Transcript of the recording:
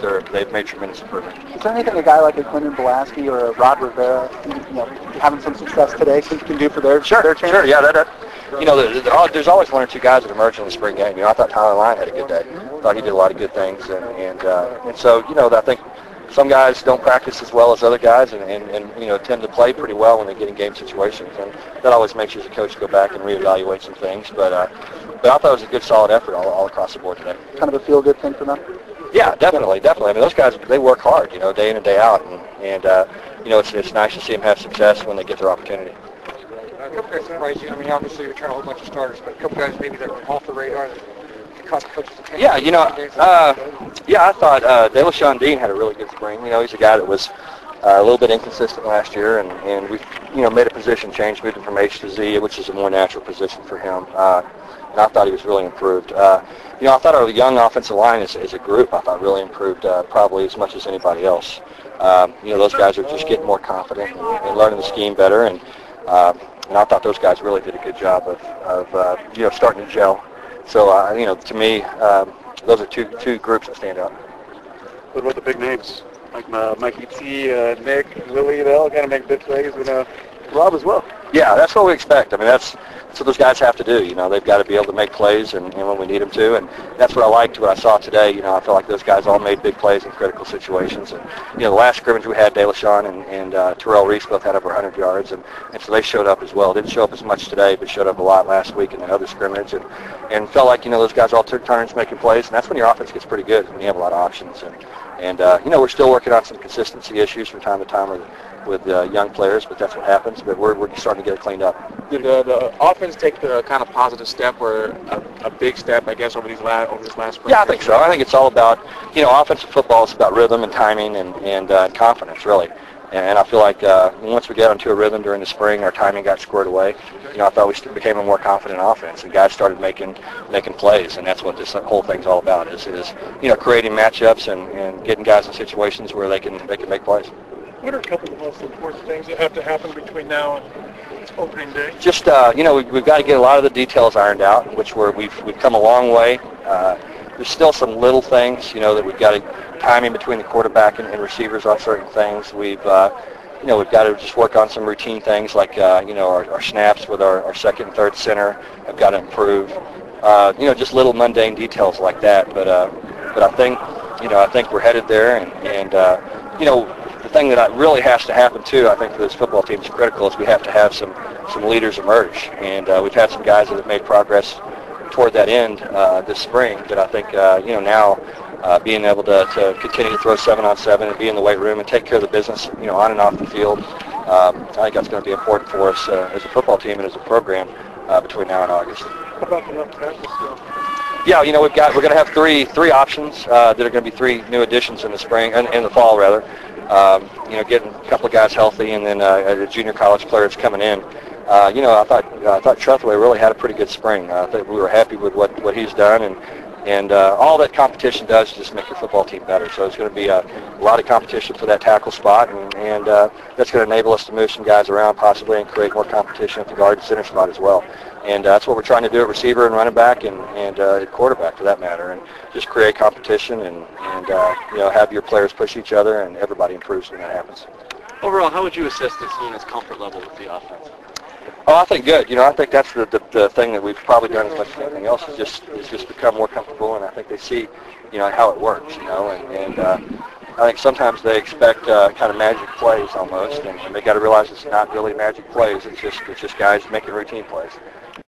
they're, they've made tremendous improvement. Is there anything a guy like a Clinton Belaski or a Rod Rivera, you know, having some success today can, can do for their Sure, their chance? sure, yeah. That, that, you know, there- there- there's always one or two guys that emerge in the spring game. You know, I thought Tyler Lyon had a good day. thought he did a lot of good things, and and uh, and so you know, I think some guys don't practice as well as other guys, and, and and you know tend to play pretty well when they get in game situations, and that always makes you as a coach go back and reevaluate some things. But uh, but I thought it was a good, solid effort all, all across the board today. Kind of a feel-good thing for them. Yeah, definitely, definitely. I mean, those guys they work hard, you know, day in and day out, and and uh, you know it's it's nice to see them have success when they get their opportunity. A couple guys surprised you. I mean, obviously you're trying a whole bunch of starters, but a couple guys maybe that were off the radar that caught the attention. Yeah, you know, uh, yeah, I thought uh, Delashaun Dean had a really good spring. You know, he's a guy that was uh, a little bit inconsistent last year, and, and we, you know, made a position change, moved him from H to Z, which is a more natural position for him. Uh, and I thought he was really improved. Uh, you know, I thought our young offensive line as, as a group, I thought really improved uh, probably as much as anybody else. Um, you know, those guys are just getting more confident and, and learning the scheme better, and uh, and I thought those guys really did a good job of, of uh, you know, starting to gel. So, uh, you know, to me, um, those are two two groups that stand out. What about the big names? Like uh, Mikey T, uh, Nick, Lily, they all kind of make big plays, and uh, Rob as well. Yeah, that's what we expect. I mean, that's that's what those guys have to do. You know, they've got to be able to make plays, and, and when we need them to, and that's what I liked. What I saw today, you know, I feel like those guys all made big plays in critical situations. And you know, the last scrimmage we had, Delashaun and, and uh, Terrell Reese both had over 100 yards, and, and so they showed up as well. Didn't show up as much today, but showed up a lot last week in the other scrimmage, and and felt like you know those guys all took turns making plays, and that's when your offense gets pretty good when you have a lot of options. And and uh, you know, we're still working on some consistency issues from time to time with with uh, young players, but that's what happens. But we're we're starting to get it cleaned up. Did uh, the offense take the kind of positive step, or a, a big step, I guess, over these last over this last spring? Yeah, I think so. I think it's all about, you know, offensive football is about rhythm and timing and, and uh, confidence, really. And I feel like uh, once we got into a rhythm during the spring, our timing got squared away. You know, I thought we became a more confident offense, and guys started making making plays, and that's what this whole thing's all about. Is is you know creating matchups and, and getting guys in situations where they can they can make plays. What are a couple of the most important things that have to happen between now and opening day? just uh, you know we, we've got to get a lot of the details ironed out, which we're, we've we've come a long way. Uh, there's still some little things you know that we've got to timing between the quarterback and, and receivers on certain things. We've uh, you know we've got to just work on some routine things like uh, you know our, our snaps with our, our second and third center have got to improve. Uh, you know just little mundane details like that, but uh, but I think you know I think we're headed there, and and uh, you know thing that really has to happen too, I think for this football team is critical, is we have to have some some leaders emerge, and uh, we've had some guys that have made progress toward that end uh, this spring. But I think uh, you know now uh, being able to, to continue to throw seven on seven and be in the weight room and take care of the business, you know, on and off the field. Um, I think that's going to be important for us uh, as a football team and as a program uh, between now and August. How about the left tackle still? Yeah, you know we've got we're going to have three three options uh, that are going to be three new additions in the spring and in the fall rather. Um, you know, getting a couple of guys healthy and then uh, a junior college player that's coming in. Uh, you know, I thought uh, I thought Trethway really had a pretty good spring. I think we were happy with what what he's done and. And uh, all that competition does is just make your football team better. So it's going to be a, a lot of competition for that tackle spot, and, and uh, that's going to enable us to move some guys around possibly and create more competition at the guard and center spot as well. And uh, that's what we're trying to do at receiver and running back and, and uh, quarterback for that matter, and just create competition and, and uh, you know have your players push each other and everybody improves when that happens. Overall, how would you assess the team's comfort level with the offense? Oh, I think good. You know, I think that's the, the, the thing that we've probably done as much as anything else is just is just become more comfortable, and I think they see, you know, how it works. You know, and, and uh, I think sometimes they expect uh, kind of magic plays almost, and, and they got to realize it's not really magic plays. It's just it's just guys making routine plays.